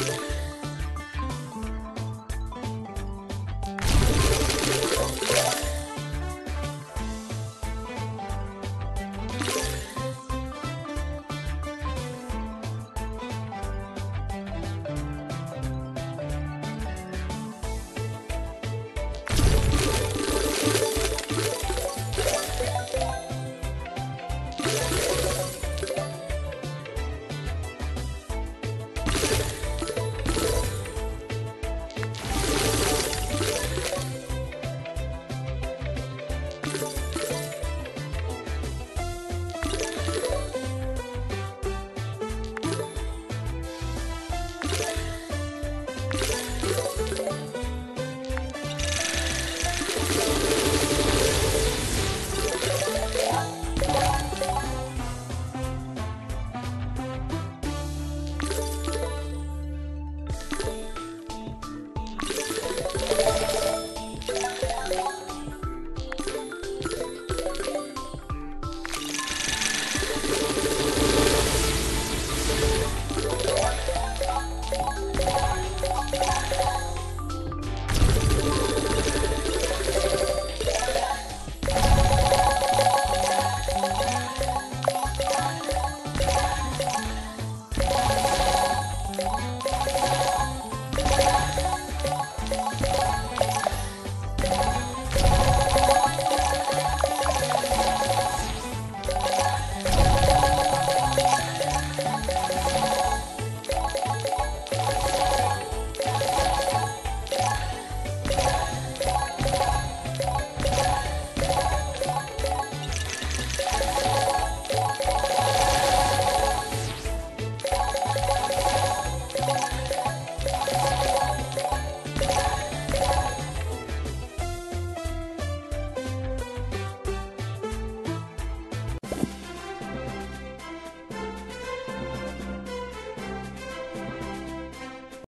Yeah.